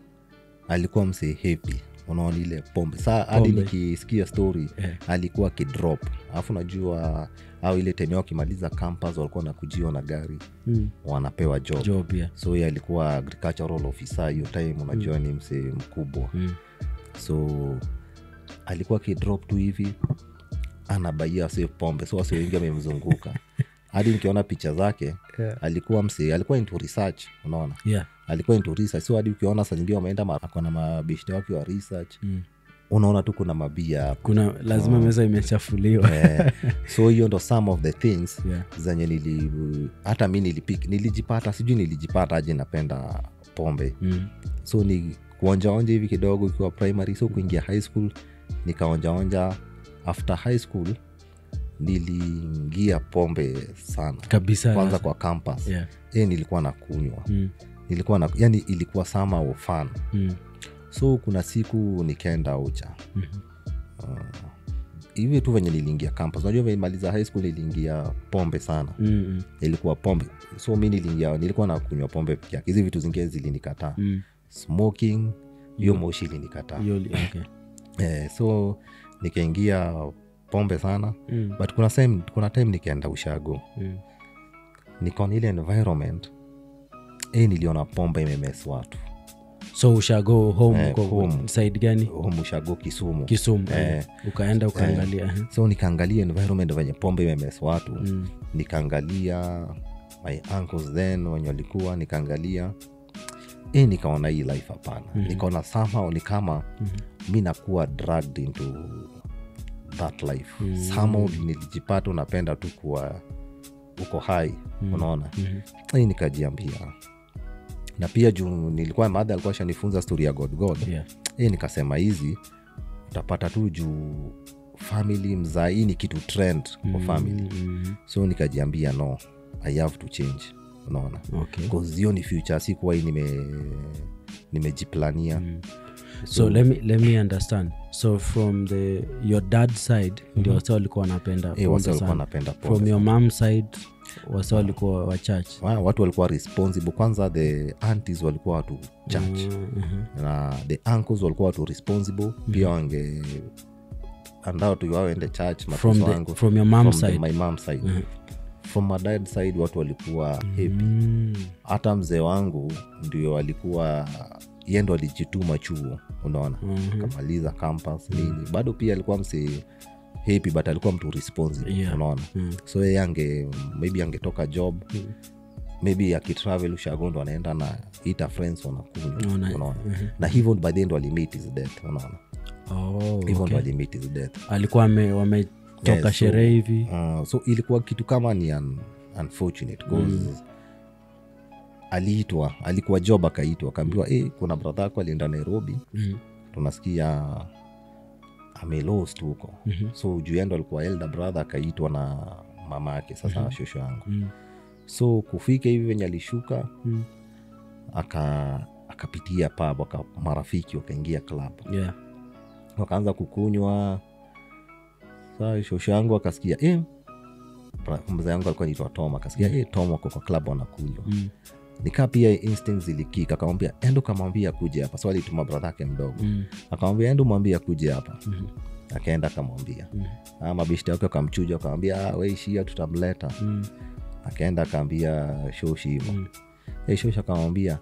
alikuwa msee happy unaona ile pombe. Saa hadi nikisikia story
yeah.
alikuwa akidrop. Alafu najua au ile time yao akimaliza campus walikuwa nakujiwa na gari
mm.
wanapewa job,
job yeah.
so ye alikuwa agricultural officer hiyo time unajua ni msee mkubwa
mm.
so alikuwa akidrop tu hivi anabaia wase pombe so wase wengi amemzunguka hadi nikiona picha zake
Yeah.
alikuwa mse alikuwa into research unaona
yeah.
alikuwa into research so hadi ukiona saa wameenda akona ako mabeshte wake wa research
Mm.
Unaona tu kuna mabia
kuna lazima meza imechafuliwa
yeah. so hiyo ndo some of the things
Yeah.
zenye nili hata mi nilipik nilijipata sijui nilijipata aje napenda pombe
Mm.
so ni kuonjaonja hivi kidogo ikiwa primary so kuingia high school nikaonjaonja after high school niliingia pombe sana
kabisa
kwanza kwa campus
yeah.
e nilikuwa na kunywa
mm.
nilikuwa na yani ilikuwa sama ofan
Mm.
So kuna siku nikaenda ucha
hivi
hivi tu venye niliingia campus. Unajua vemaliza maliza high school niliingia pombe sana.
Mm-hmm.
ilikuwa pombe. So mi niliingia nilikuwa na kunywa pombe pia. Hizi vitu zingine zilinikataa.
Mm.
smoking hiyo moshi ilinikataa
okay.
eh, so nikaingia pombe sana.
Mm,
but kuna time, kuna time nikaenda ushago.
Mm.
nikaona ile environment. E niliona pombe imemes watu
so ushago home,
Eh, home.
side gani
home ushago kisumu
kisumu
Eh.
eh. ukaenda ukaangalia eh.
so nikaangalia environment venye pombe imemes watu
mm.
nikaangalia my uncles then wenye walikuwa nikaangalia e nikaona hii life hapana
mm-hmm.
nikaona somehow ni kama mm-hmm. mi nakuwa dragged into that life
mm-hmm.
somehow nilijipata unapenda tu kuwa uko hai mm-hmm. unaona
mm-hmm.
e nikajiambia na pia juu nilikuwa madha alikuwa shanifunza stori ya god god.
Yeah.
e, nikasema hizi utapata tu juu family mzaa hii ni kitu trend kwa family.
Mm,
so nikajiambia no i have to change. Unaona?
Okay.
Hiyo ni future sikuwa hii nime nimejiplania.
So let me, let me understand. So from the your dad side ndio wasa walikuwa wanapenda
Eh, wase walikuwa wanapenda
from your mom side wasa walikuwa wachache. Church
watu walikuwa responsible. Kwanza the antis walikuwa watu church
Mhm.
na the uncles walikuwa watu responsible. Mm-hmm. pia wange andao tu waende church
from, the,
wangu.
from your mom
from the-
side.
my mom side. From my dad side watu walikuwa happy.
Mm.
hata mzee wangu ndio alikuwa yendo alijituma chuo unaona?
Mm-hmm.
akamaliza campus nini. Mm. bado pia alikuwa mse happy but alikuwa mtu responsible
Yeah.
unaona
Mm.
so yeye ange maybe angetoka job
Mm.
maybe akitravel ushagondo anaenda na ita friends wanakunywa
Unaona, mhm.
na hivyo by the end walimit his death unaona
Oh,
hivyo ndo
okay.
walimit his death
alikuwa wametoka
Yes,
sherehe hivi
uh, so ilikuwa kitu kama ni un, unfortunate cause aliitwa alikuwa job akaitwa akaambiwa mm. kuna brother ako alienda nairobi
Mm.
tunasikia amelost huko
mm-hmm.
so juu yendo alikuwa elder brother akaitwa na mama yake sasa mm-hmm. shosho yangu
mm-hmm.
so kufika hivi venye alishuka
Mm.
aka akapitia pub aka marafiki wakaingia club
Yeah.
wakaanza kukunywa saa shosho yangu akasikia eh, mzee yangu alikuwa naitwa tom akasikia mm. eh, tom wako kwa club wanakunywa
Mm.
Nikaa pia instinct zilikika akamwambia endo kamwambia kuja hapa so alituma bradha mdogo
Mm.
akamwambia endo mwambia kuja hapa
Mhm.
akaenda akamwambia
Mm.
Ah, mabishti wake akamchuja akamwambia weishia tutamleta
Mm.
akaenda akaambia shoshi
Mm.
E shoshi akamwambia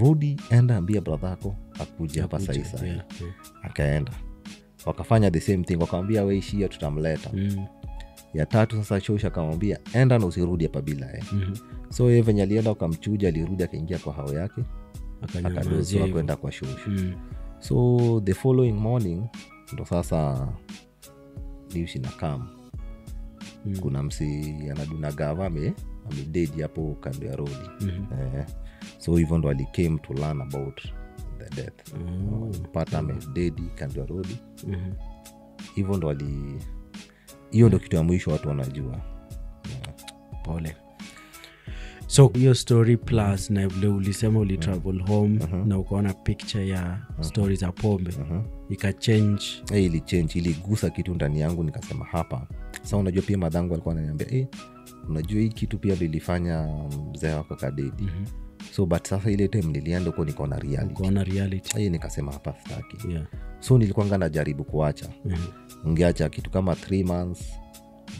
rudi enda ambia bradha yako akuja hapa saisai
yeah, yeah.
akaenda wakafanya the same thing wakamwambia weishia tutamleta
Mm.
Ya tatu sasa shosh akamwambia enda na usirudi hapa bila mm
-hmm.
so ye venye alienda ukamchuja alirudi akaingia kwa hao yake akadoziwa kwenda kwa shosh
Mm.
so the following morning ndo sasa news na kam
Mm.
kuna msi anaduna gava ame amededi hapo kando ya rodi
mm-hmm.
eh, so hivyo ndo alicame to learn about the death
mm-hmm.
pata amededi kando ya rodi
mm-hmm.
hivyo ndo ali hiyo ndo kitu ya mwisho watu wanajua
pole so hiyo story plus na vile ulisema ulitravel home uh-huh. na ukaona picture ya uh-huh. stori za pombe uh-huh. ikachange
hey, ilichange iligusa kitu ndani yangu nikasema hapa sa unajua pia madhangu alikuwa ananiambia hey, unajua hii kitu pia lilifanya mzee wako kadedi
Mhm.
So but sasa ile time nilienda huko niko
na reality
hii nikasema hapa staki
yeah.
so nilikuanga najaribu kuacha
mm-hmm.
ngeacha kitu kama 3 months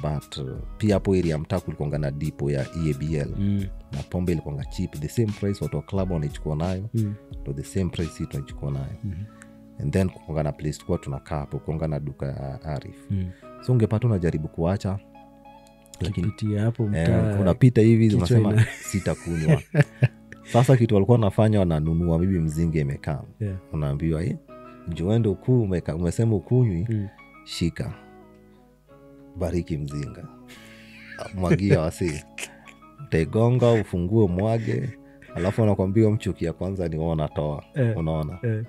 but uh, pia hapo area mtaa kulikuanga na dipo ya eabl
Mm.
na pombe ilikuanga cheap the same price watu wa club wanaichukua nayo
Mm.
to the same price hii tunaichukua nayo
mm-hmm.
and then kukonga na place tukuwa tunakaa hapo kukonga na duka ya arif
Mm.
so ungepata unajaribu kuacha lakini eh, unapita hivi unasema sitakunywa sasa kitu walikuwa nafanya wananunua mibi mzingi imekaa.
Yeah.
unaambiwa hi njuende ukuu umesema ukunywi
Mm.
shika. Bariki mzinga. Mwagia wasi utaigonga ufungue mwage alafu anakwambia mchukia kwanza ni wanatoa.
Eh.
unaona?
Eh,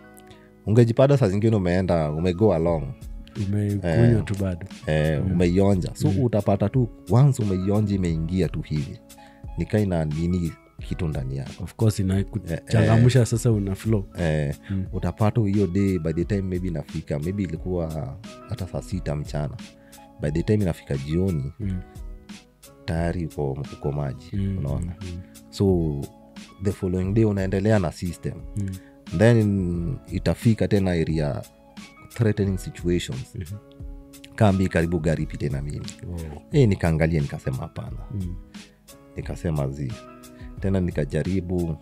ungejipata saa zingine umeenda umego along.
Umekunywa tu bado.
Eh, umeionja. So utapata tu once umeionja imeingia tu hivi. Nikaina nini kitu ndani yako
of course inakuchangamusha sasa una flow
eh, mm. utapata hiyo day by the time maybe inafika maybe ilikuwa hata saa sita mchana by the time inafika jioni
Mm.
tayari uko, uko maji
Mm,
unaona
mm,
so the following day unaendelea na system
mm.
then itafika tena area threatening situations
mm-hmm.
kambi karibu gari pite na mimi
Oh.
e, nikaangalia nikasema hapana
Mm.
nikasema zi tena nikajaribu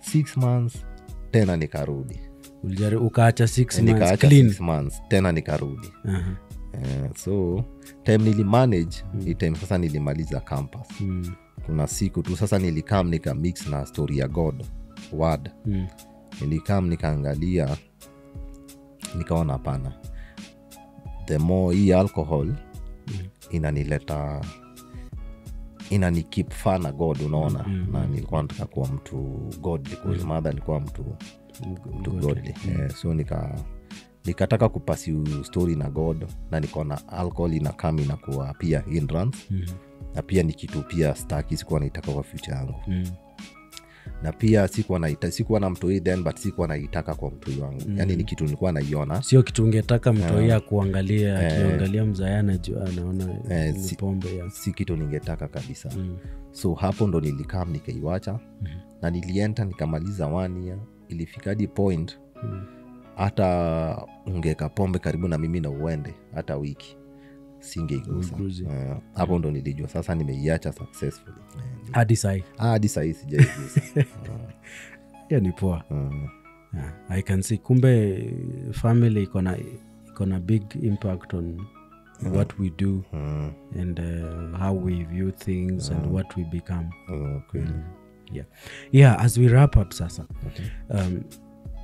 six months tena nikarudi
ukaacha
nikaacha six months tena nikarudi
uh-huh.
Uh, so time nilimanage mm. time sasa nilimaliza campus
Mm.
kuna siku tu sasa nilikam nikamix na story ya god word
Mm.
nilikam nikaangalia nikaona pana the more hii alcohol inanileta inani keep far na god unaona
Mm,
na nilikuwa nataka kuwa mtu godly mm. madha alikuwa mtu mtu
Godly.
mm. yeah, so nika nikataka kupasiu story na god na nikaona alcohol inakam inakuwa pia hindrance
mm.
na pia ni kitu pia staki sikuwa naitaka kwa future yangu
Mm.
Na pia sikuwa naita sikuwa na mtoi then but sikuwa naitaka kwa mtoi wangu mm. yani ni kitu nilikuwa naiona
sio kitu ungetaka mtoi yeah. akuangalia akiangalia mzaya najua anaona
Eh, si-
pombe ya
si kitu ningetaka kabisa
Mm.
so hapo ndo nilikam nikaiwacha mm. na nilienta nikamaliza wania ilifika ilifikadi point
Mm.
hata ungeka pombe karibu na mimi na uende hata wiki singeigusa. Eh, hapo ndo nilijua. Sasa nimeiacha successfully. Eh,
hadi sai
ah, hadi sahii sijaigusa
hiyo ni poa. Yeah, i can see. Kumbe family iko na iko na big impact on what we do
yeah.
and uh, how we view things and what we become.
Okay. Mm,
yeah. Yeah as we wrap up sasa okay. um,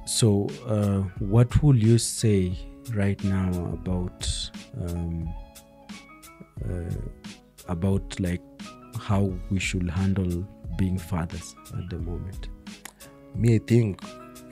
so uh, what will you say right now about um, about like how we should handle being fathers at the moment.
Mi i think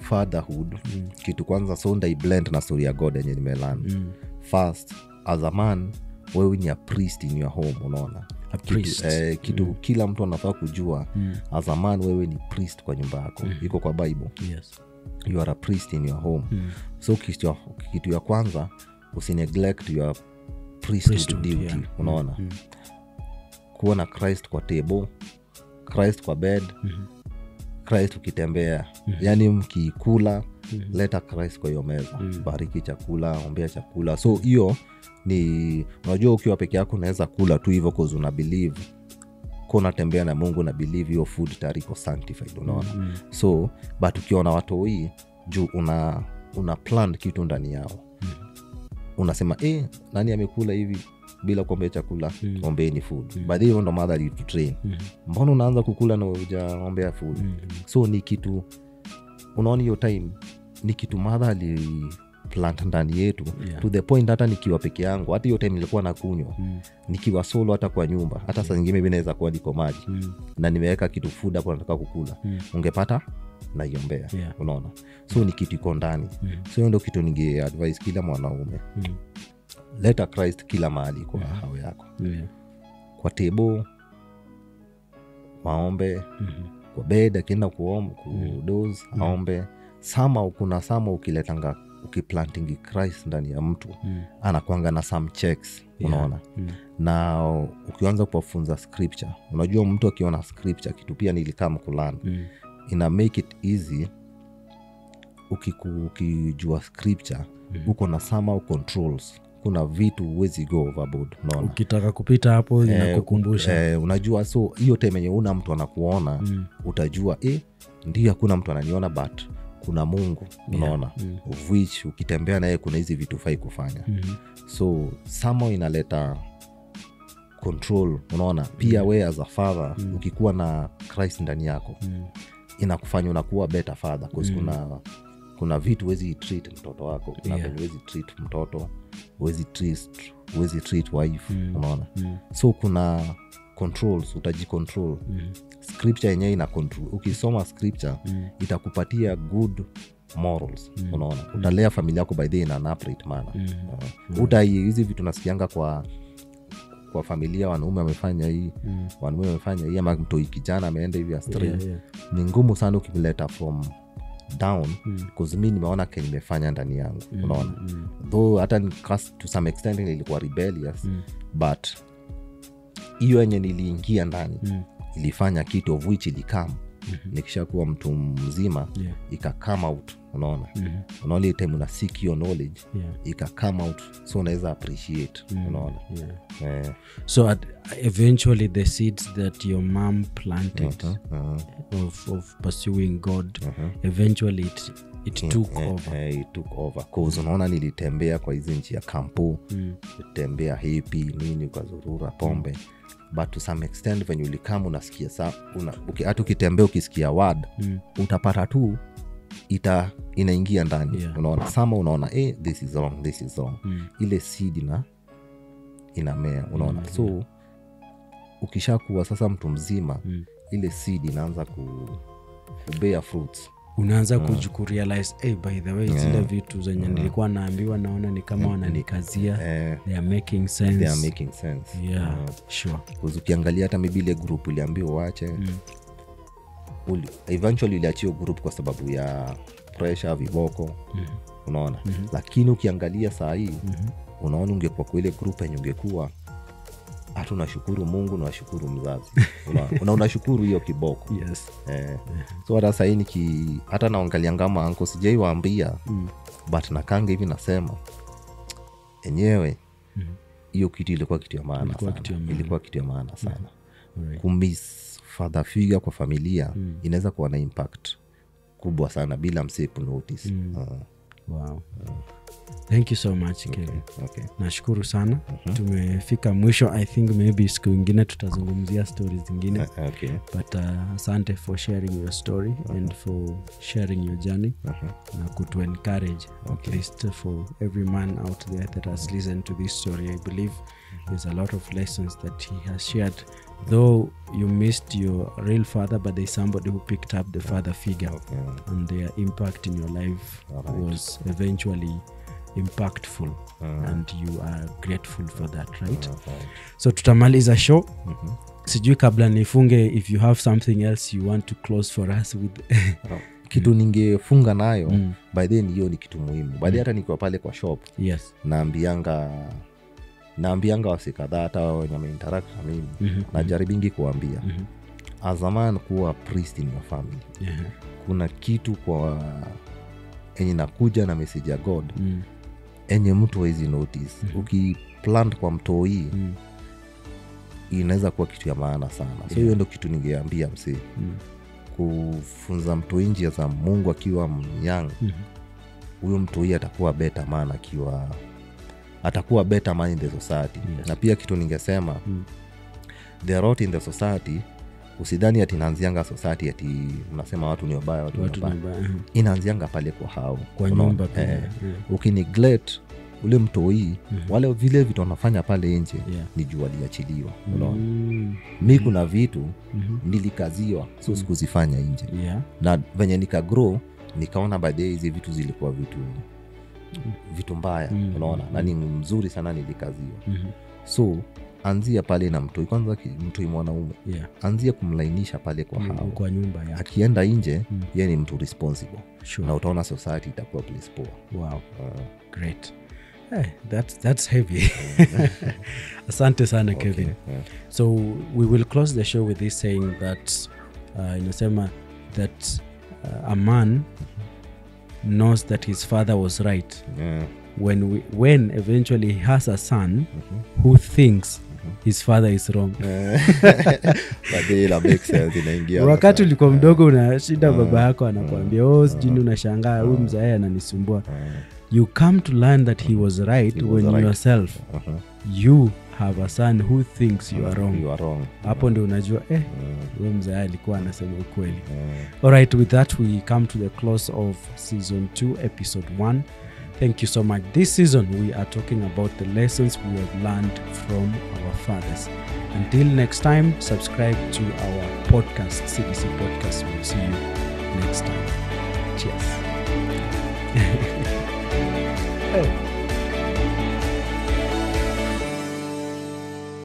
fatherhood kitu kwanza so ndaiblend na story ya god yenye nimelan
mm.
first as a man wewe ni a priest in your home unaona? Kitu, eh, kitu kila mtu anafaa kujua
Mm.
as a man wewe ni priest kwa nyumba yako. Iko kwa bible.
Yes.
You are a priest in your home.
Mm.
so kitu ya, kitu ya kwanza usineglect your
yeah.
unaona
Mm.
kuwa na christ kwa table christ kwa bed
mm-hmm.
christ ukitembea mm-hmm. yaani mkikula mm-hmm. leta christ kwa hiyo meza mm-hmm. bariki chakula ombea chakula so hiyo ni unajua ukiwa peke yako unaweza kula tu hivyo cause una believe unatembea na mungu na believe hiyo food tayari iko sanctified unaona
mm-hmm.
so but ukiwa na watoi juu una una plan kitu ndani yao unasema eh, nani amekula hivi bila kuombea chakula mm. ombeni food mm. but hiyo ndo madha alitutrain
mm.
mbona unaanza kukula na ujaombea food
mm.
so ni kitu unaona hiyo time ni kitu madha ali plant ndani yetu
Yeah.
to the point hata nikiwa peke yangu hata hiyo time nilikuwa na kunywa
Mm.
nikiwa solo hata kwa nyumba hata saa zingine mi naweza kuwa niko maji
Mm.
na nimeweka kitu food hapo nataka kukula
Mm.
ungepata naiombea
Yeah.
unaona so ni kitu iko ndani
Mm.
so ndo kitu ninge advise kila mwanaume
Mm.
leta christ kila mahali kwa yeah. hao yako
Yeah.
kwa tebo waombe
mm-hmm.
kwa bed akienda kuom mm. aombe sama kuna sama ukiletanga ukiplantingi christ ndani ya mtu
Mm.
anakwanga na some checks unaona
Mm.
na ukianza kuwafunza scripture unajua mtu akiona scripture kitu pia nilikaa mkulani
Mm.
Ina make it easy ukiku- ukijua scripture mm. uko na somehow controls kuna vitu huwezi go overboard naona
ukitaka kupita hapo
Eh,
inakukumbusha
eh, unajua so hiyo time yenye una mtu anakuona
Mm.
utajua eh, ndio hakuna mtu ananiona but kuna mungu unaona yeah.
Mm.
of which ukitembea naye kuna hizi vitu fai kufanya
mm-hmm.
so samo inaleta control unaona pia mm. we as a father mm. ukikuwa na christ ndani yako
Mm.
Inakufanya unakuwa better father mm. kuna kuna vitu wezi treat mtoto wako. Kuna
Yeah.
venye huwezi treat mtoto huwezi treat, huwezi treat wife unaona? Mm. so kuna controls utajicontrol. Scripture yenyewe ina control. Ukisoma scripture itakupatia good morals unaona? Utalea familia yako by the in an upright manner uh, utai hizi vitu nasikianga kwa kwa familia wanaume wamefanya hii mm. wanaume wamefanya hii ama mtoi kijana ameenda hivi
Yeah, yeah.
ni ngumu sana ukimleta from down mm. mi nimeona ke nimefanya ndani yangu mm. unaona mm. though hata to some extent nilikuwa rebellious mm. but hiyo enye niliingia ndani mm. ilifanya kitu of which ilikam mm-hmm. nikishakuwa mtu mzima
Yeah.
ika come out unaona mm-hmm. unaona ile time una seek your knowledge
Yeah.
ika come out so unaweza appreciate mm-hmm. unaona
Yeah.
yeah.
So at, eventually, the seeds that your mom planted
uh-huh. Uh-huh.
of, of pursuing God, eventually it it took
eh,
over.
eh, it took over cause unaona nilitembea kwa hizi nchi ya kampu
Mm.
tembea hipi nini ukazurura pombe but to some extent venye ulikama unasikia sa una, uki, hata ukitembea ukisikia word
Mm.
utapata tu ita inaingia ndani
Yeah.
unaona sama unaona eh, this is wrong, this is wrong.
Mm.
ile seed ina inamea unaona mm. so ukishakuwa sasa mtu mzima
Mm.
ile seed inaanza ku, kubea fruits
unaanza kuju- kurealize hey, by the way zile vitu zenye mm. nilikuwa naambiwa naona ni kama wananikazia.
Eh,
they are making sense
they are making sense.
Yeah sure.
Ukiangalia hata maybe ile group uliambiwa uache. Uli, eventually uliachio group kwa sababu ya pressure viboko. Mm. unaona? Mm-hmm. lakini ukiangalia saa hii unaona ungekuwa kwa ile group yenye ungekuwa hata unashukuru mungu na washukuru mzazi una, na unashukuru hiyo kiboko
yes
eh. so hata sahii niki hata naangalia ngama anko sijaiwaambia
Mm.
but nakanga hivi nasema enyewe hiyo mm. kitu
Ilikuwa kitu ya maana.
ilikuwa kitu ya maana sana
Alright.
kumis father figure kwa familia mm. inaweza kuwa na impact kubwa sana bila msee kunotice uh,
wow thank you so much okay,
okay.
nashukuru sana uh-huh. tumefika mwisho i think maybe siku ingine tutazungumzia stori zingine uh,
okay.
but uh, asante for sharing your story uh-huh. and for sharing your journey uh-huh. na kutu encourage at least for every man out there that has listened to this story i believe there's a lot of lessons that he has shared though you missed your real father but there's somebody who picked up the father figure okay. and their impact in your life right. was eventually impactful and you are grateful for that right so tutamaliza show sijui kabla nifunge if you have something else you want to close for us with
kitu mm. ningefunga nayo
Mm.
by then hiyo ni kitu muhimu by mm. hata nikiwa pale kwa shop
yes
naambianga naambianga wasi kadhaa hata wenye wameinteract na mimi
mm-hmm.
najaribingi kuambia
mm-hmm.
azaman kuwa priest in your family
yeah.
kuna kitu kwa enye nakuja na message ya god
mm.
Enye mtu awezi notice ukiplant kwa mtoii
Mm.
inaweza kuwa kitu ya maana sana so hiyo yeah. ndo kitu ningeambia msee
Mm.
kufunza mtoi njia za mungu akiwa myang
huyo
huyo mtoi atakuwa beta man akiwa atakuwa beta man in the society
Yes.
na pia kitu ningesema
Mm.
the rot in the society usidhani ati inaanzianga society ati mnasema watu ni wabaya watu,
watu
ni wabaya inaanzianga pale kwa hao
kwa nyumba pia
eh,
yeah.
ukiniglect ule mtoi wale vile vitu wanafanya pale nje
Yeah.
ni juu aliachiliwa unaona
Mm.
mi kuna vitu
mm-hmm.
nilikaziwa so mm. sikuzifanya nje
yeah
na venye nikagro nikaona baadaye hizi vitu zilikuwa vitu vitu mbaya
Mm.
unaona na ni mzuri sana nilikaziwa
mm-hmm.
so anzia pale na mtoi. Kwanza mtoi mwanaume.
Yeah.
Anzia kumlainisha pale kwa
Mm,
hao
kwa nyumba yake.
akienda nje
Mm.
ye ni mtu responsible.
Sure.
Na utaona society itakuwa place poa.
Wow.
Uh,
great. Hey, that's, that's heavy. Asante sana
okay,
kevin.
yeah.
so we will close the show with this saying that uh, inasema that uh, a man knows that his father was right
Yeah.
when we, when eventually he has a son mm-hmm. who thinks his father is wrong. Wakati ulikuwa mdogo unashinda baba yako anakuambia o sijini unashangaa huyu mzae ananisumbua. you come to learn that he was right
He was
when
right.
yourself
uh-huh.
you have a son who thinks you are wrong.
You are wrong.
Hapo ndio unajua eh, huyo mzee alikuwa anasema ukweli. Alright with that we come to the close of season 2 episode 1 thank you so much. This season we are talking about the lessons we have learned from our fathers. Until next time subscribe to our podcast cdc podcast. We'll see you next time. Cheers